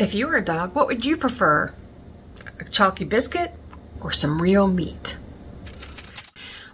If you were a dog, what would you prefer? A chalky biscuit or some real meat?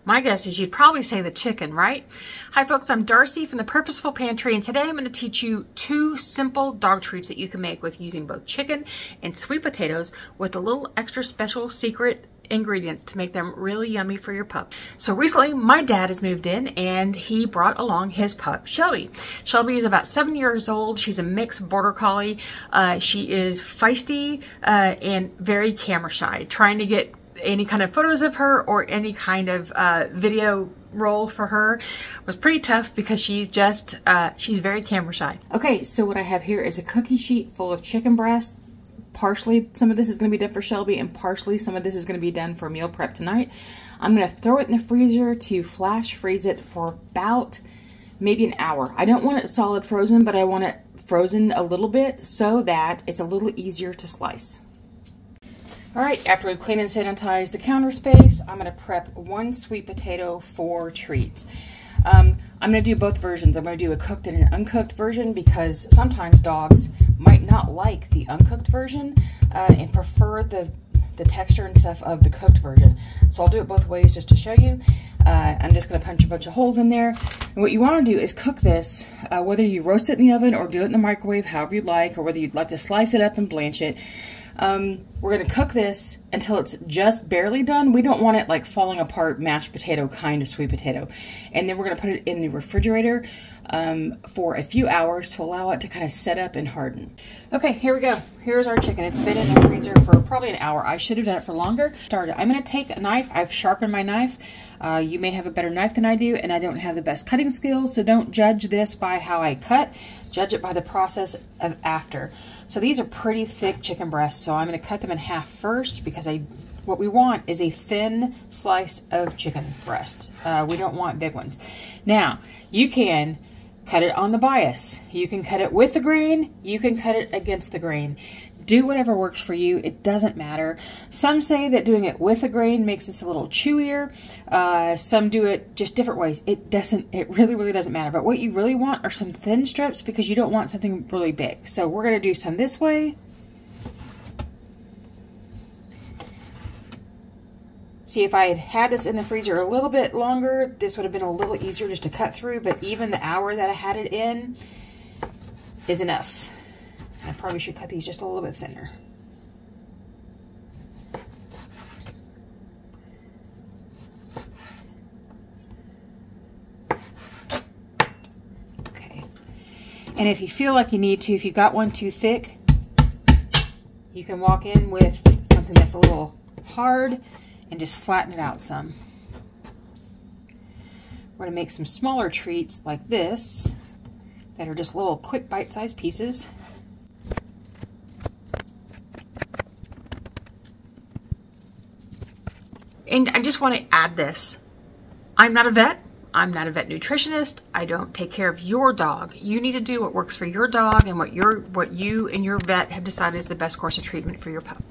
My guess is you'd probably say the chicken, right? Hi folks, I'm Darcy from the Purposeful Pantry and today I'm going to teach you two simple dog treats that you can make with using both chicken and sweet potatoes with a little extra special secret ingredients to make them really yummy for your pup. So recently my dad has moved in and he brought along his pup Shelby. Shelby is about seven years old. She's a mixed border collie. Uh, she is feisty uh, and very camera shy, trying to get any kind of photos of her or any kind of uh, video roll for her was pretty tough because she's just, uh, she's very camera shy. Okay, so what I have here is a cookie sheet full of chicken breast. Partially, some of this is going to be done for Shelby and partially some of this is going to be done for meal prep tonight. I'm going to throw it in the freezer to flash freeze it for about maybe an hour. I don't want it solid frozen, but I want it frozen a little bit so that it's a little easier to slice. All right, after we've cleaned and sanitized the counter space, I'm gonna prep one sweet potato for treats. Um, I'm gonna do both versions. I'm gonna do a cooked and an uncooked version because sometimes dogs might not like the uncooked version uh, and prefer the, the texture and stuff of the cooked version. So I'll do it both ways just to show you. Uh, I'm just gonna punch a bunch of holes in there. And what you wanna do is cook this, uh, whether you roast it in the oven or do it in the microwave, however you'd like, or whether you'd like to slice it up and blanch it. Um, we're going to cook this until it's just barely done. We don't want it like falling apart mashed potato kind of sweet potato. And then we're going to put it in the refrigerator um, for a few hours to allow it to kind of set up and harden. Okay, here we go. Here's our chicken. It's been in the freezer for probably an hour. I should have done it for longer. Started. I'm going to take a knife. I've sharpened my knife. Uh, you may have a better knife than I do, and I don't have the best cutting skills, so don't judge this by how I cut. Judge it by the process of after. So these are pretty thick chicken breasts, so I'm going to cut them in half first because I what we want is a thin slice of chicken breast. Uh, we don't want big ones. Now, you can cut it on the bias. You can cut it with the grain. You can cut it against the grain. Do whatever works for you. It doesn't matter. Some say that doing it with a grain makes this a little chewier. Uh, some do it just different ways. It doesn't, it really, really doesn't matter. But what you really want are some thin strips because you don't want something really big. So we're going to do some this way. See, if I had had this in the freezer a little bit longer, this would have been a little easier just to cut through, but even the hour that I had it in is enough. Probably should cut these just a little bit thinner. Okay. And if you feel like you need to, if you got one too thick, you can walk in with something that's a little hard and just flatten it out some. We're going to make some smaller treats like this that are just little quick bite-sized pieces. And I just want to add this. I'm not a vet. I'm not a vet nutritionist. I don't take care of your dog. You need to do what works for your dog and what your what you and your vet have decided is the best course of treatment for your pup.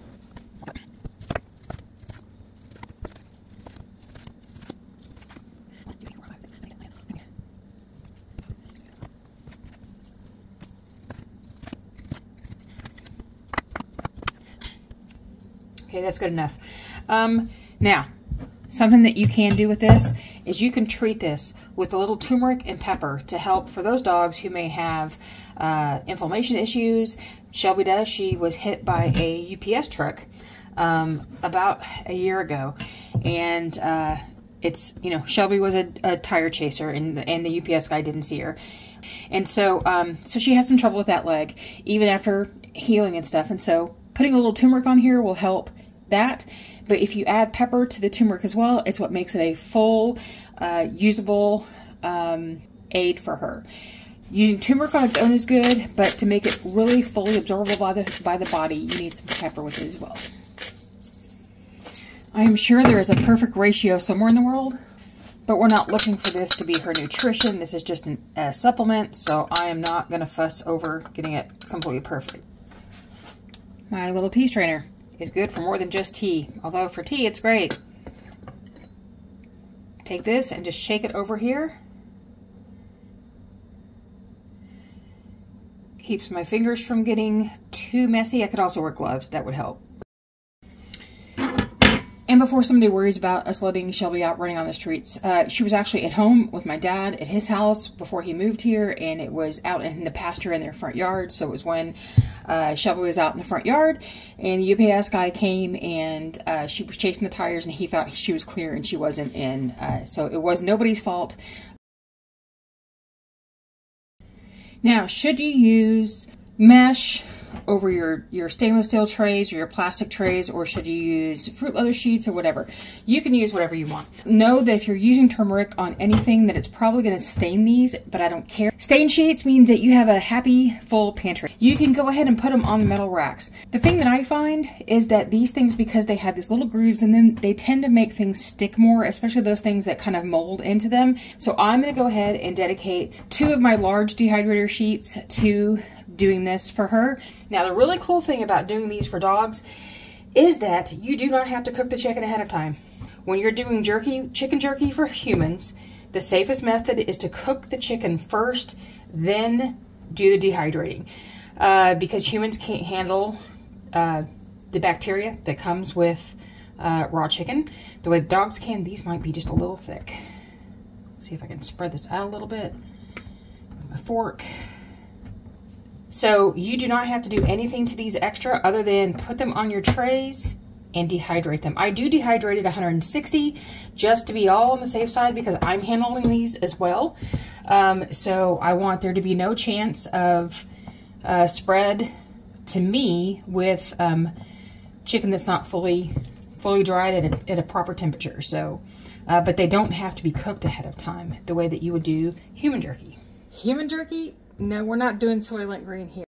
Okay, that's good enough. Um, now, something that you can do with this is you can treat this with a little turmeric and pepper to help for those dogs who may have uh, inflammation issues. Shelby does. She was hit by a UPS truck um, about a year ago, and uh, it's you know Shelby was a, a, tire chaser, and the, and the UPS guy didn't see her, and so um, so she had some trouble with that leg even after healing and stuff, and so putting a little turmeric on here will help that. But if you add pepper to the turmeric as well, it's what makes it a full, uh, usable um, aid for her. Using turmeric on its own is good, but to make it really fully absorbable by the, by the body, you need some pepper with it as well. I am sure there is a perfect ratio somewhere in the world, but we're not looking for this to be her nutrition. This is just an, a supplement, so I am not going to fuss over getting it completely perfect. My little tea strainer is good for more than just tea. Although for tea, it's great. Take this and just shake it over here. Keeps my fingers from getting too messy. I could also wear gloves. That would help. And before somebody worries about us letting Shelby out running on the streets, uh, she was actually at home with my dad at his house before he moved here, and it was out in the pasture in their front yard. So it was when uh, Shelby was out in the front yard, and the UPS guy came and uh, she was chasing the tires, and he thought she was clear, and she wasn't in. Uh, so it was nobody's fault. Now, should you use mesh over your, your stainless steel trays or your plastic trays, or should you use fruit leather sheets or whatever? You can use whatever you want. Know that if you're using turmeric on anything, that it's probably going to stain these, but I don't care. Stain sheets means that you have a happy, full pantry. You can go ahead and put them on the metal racks. The thing that I find is that these things, because they have these little grooves in them, they tend to make things stick more, especially those things that kind of mold into them. So I'm going to go ahead and dedicate two of my large dehydrator sheets to doing this for her. Now, the really cool thing about doing these for dogs is that you do not have to cook the chicken ahead of time. When you're doing jerky, chicken jerky for humans, the safest method is to cook the chicken first, then do the dehydrating. Uh, because humans can't handle uh, the bacteria that comes with uh, raw chicken. The way dogs can, these might be just a little thick. Let's see if I can spread this out a little bit my fork. So you do not have to do anything to these extra other than put them on your trays and dehydrate them. I do dehydrate at 160 just to be all on the safe side because I'm handling these as well. Um, so I want there to be no chance of uh, spread to me with um, chicken that's not fully fully dried at a, at a proper temperature. So, uh, but they don't have to be cooked ahead of time the way that you would do human jerky. Human jerky no, we're not doing Soylent Green here.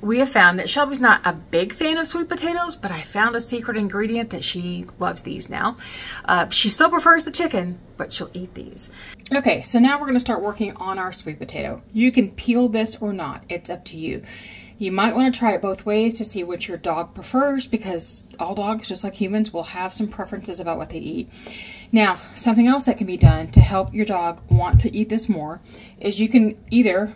We have found that Shelby's not a big fan of sweet potatoes, but I found a secret ingredient that she loves these now. Uh, she still prefers the chicken, but she'll eat these. Okay, so now we're gonna start working on our sweet potato. You can peel this or not, it's up to you. You might wanna try it both ways to see what your dog prefers because all dogs, just like humans, will have some preferences about what they eat. Now, something else that can be done to help your dog want to eat this more is you can either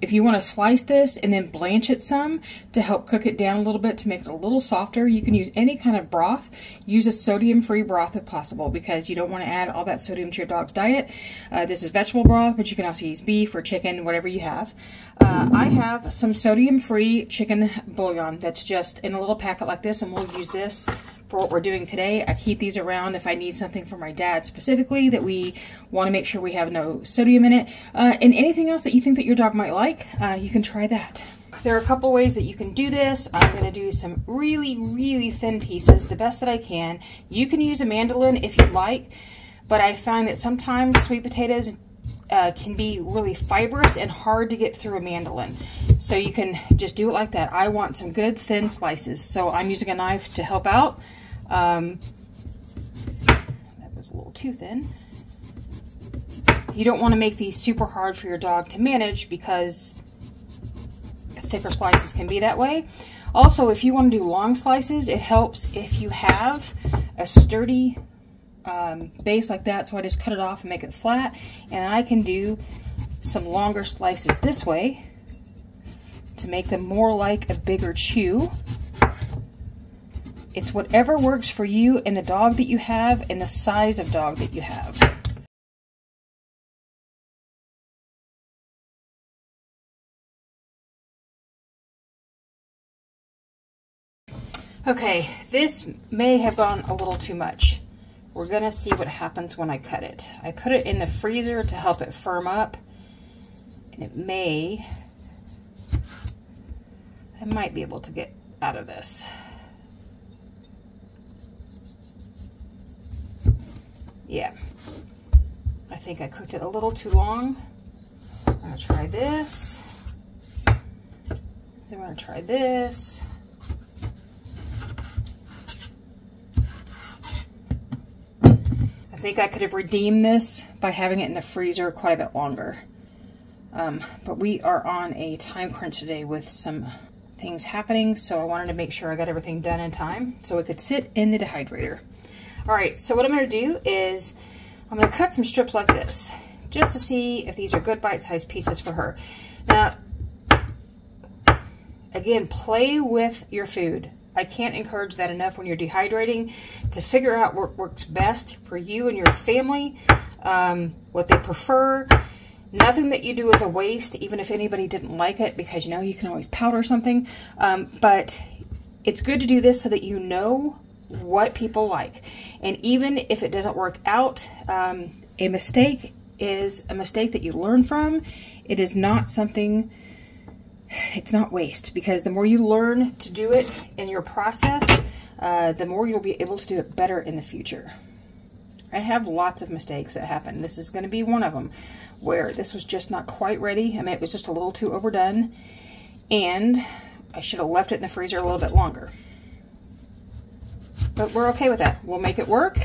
if you want to slice this and then blanch it some to help cook it down a little bit to make it a little softer, you can use any kind of broth. Use a sodium-free broth if possible because you don't want to add all that sodium to your dog's diet. Uh, this is vegetable broth, but you can also use beef or chicken, whatever you have. Uh, I have some sodium-free chicken bouillon that's just in a little packet like this, and we'll use this for what we're doing today. I keep these around if I need something for my dad specifically that we want to make sure we have no sodium in it. Uh, and anything else that you think that your dog might like, uh, you can try that. There are a couple ways that you can do this. I'm going to do some really, really thin pieces, the best that I can. You can use a mandolin if you'd like, but I find that sometimes sweet potatoes uh, can be really fibrous and hard to get through a mandolin. So you can just do it like that. I want some good thin slices. So I'm using a knife to help out. Um, that was a little too thin. You don't want to make these super hard for your dog to manage because thicker slices can be that way. Also, if you want to do long slices, it helps if you have a sturdy um, base like that. So I just cut it off and make it flat. And I can do some longer slices this way to make them more like a bigger chew. It's whatever works for you and the dog that you have and the size of dog that you have. Okay, this may have gone a little too much. we're gonna see what happens when I cut it. I put it in the freezer to help it firm up and it may, I might be able to get out of this. Yeah, I think I cooked it a little too long. I'm gonna try this. Then we're gonna try this. I think I could have redeemed this by having it in the freezer quite a bit longer. Um, but we are on a time crunch today with some things happening, so I wanted to make sure I got everything done in time so it could sit in the dehydrator. All right, so what I'm gonna do is I'm gonna cut some strips like this just to see if these are good bite-sized pieces for her. Now, again, play with your food. I can't encourage that enough when you're dehydrating to figure out what works best for you and your family, um, what they prefer. Nothing that you do is a waste, even if anybody didn't like it, because you know you can always powder something. Um, but it's good to do this so that you know what people like. And even if it doesn't work out, um, a mistake is a mistake that you learn from. It is not something, it's not waste because the more you learn to do it in your process, uh, the more you'll be able to do it better in the future. I have lots of mistakes that happen. This is going to be one of them where this was just not quite ready. I mean, it was just a little too overdone and I should have left it in the freezer a little bit longer. But we're okay with that. We'll make it work.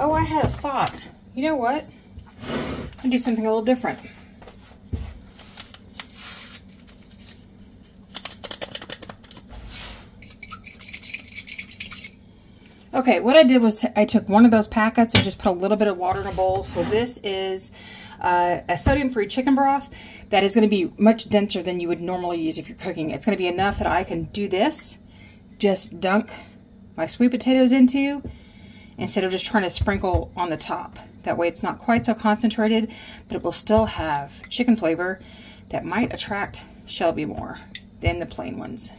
Oh, I had a thought. You know what? I'll do something a little different. Okay, what I did was I took one of those packets and just put a little bit of water in a bowl. So this is uh, a sodium-free chicken broth that is going to be much denser than you would normally use if you're cooking. It's going to be enough that I can do this, just dunk my sweet potatoes into, instead of just trying to sprinkle on the top. That way it's not quite so concentrated, but it will still have chicken flavor that might attract Shelby more than the plain ones.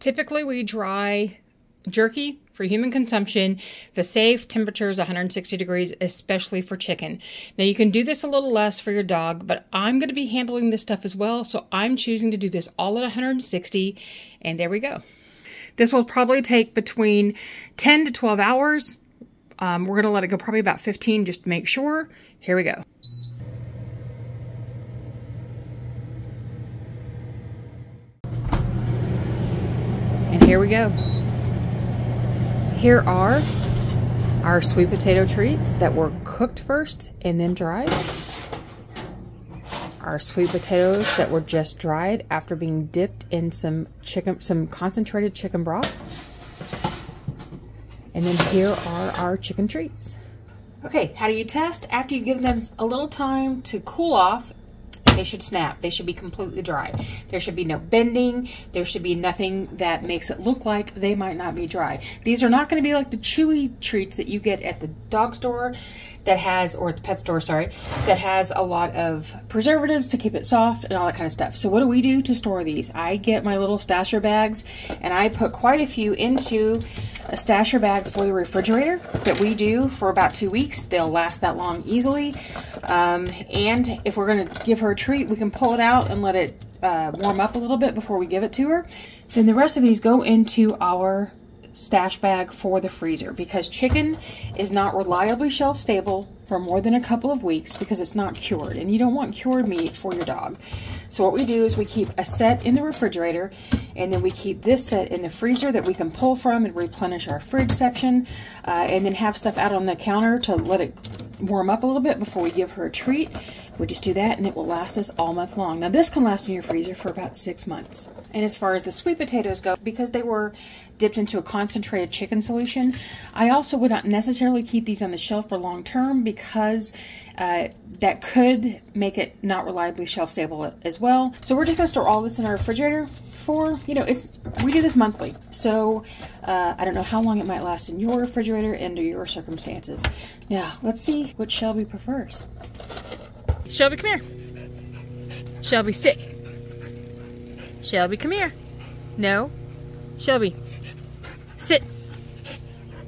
Typically, we dry jerky for human consumption. The safe temperature is 160 degrees, especially for chicken. Now, you can do this a little less for your dog, but I'm going to be handling this stuff as well, so I'm choosing to do this all at 160, and there we go. This will probably take between 10 to 12 hours. Um, we're going to let it go probably about 15 just to make sure. Here we go. Here we go. Here are our sweet potato treats that were cooked first and then dried. Our sweet potatoes that were just dried after being dipped in some chicken, some concentrated chicken broth. And then here are our chicken treats. Okay, how do you test? After you give them a little time to cool off they should snap. They should be completely dry. There should be no bending. There should be nothing that makes it look like they might not be dry. These are not going to be like the chewy treats that you get at the dog store that has, or the pet store, sorry, that has a lot of preservatives to keep it soft and all that kind of stuff. So what do we do to store these? I get my little stasher bags and I put quite a few into a stasher bag for the refrigerator that we do for about two weeks. They'll last that long easily. Um, and if we're going to give her a treat, we can pull it out and let it uh, warm up a little bit before we give it to her. Then the rest of these go into our stash bag for the freezer because chicken is not reliably shelf stable for more than a couple of weeks because it's not cured and you don't want cured meat for your dog. So what we do is we keep a set in the refrigerator and then we keep this set in the freezer that we can pull from and replenish our fridge section uh, and then have stuff out on the counter to let it warm up a little bit before we give her a treat. We just do that and it will last us all month long. Now this can last in your freezer for about six months. And as far as the sweet potatoes go, because they were dipped into a concentrated chicken solution, I also would not necessarily keep these on the shelf for long term because uh, that could make it not reliably shelf stable as well. So we're just gonna store all this in our refrigerator for, you know, it's we do this monthly. So uh, I don't know how long it might last in your refrigerator under your circumstances. Now, let's see what Shelby prefers. Shelby, come here. Shelby, sit. Shelby, come here. No. Shelby, sit.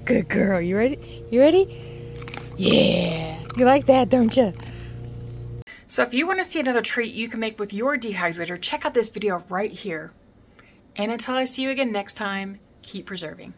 Good girl. You ready? You ready? Yeah. You like that, don't you? So if you want to see another treat you can make with your dehydrator, check out this video right here. And until I see you again next time, keep preserving.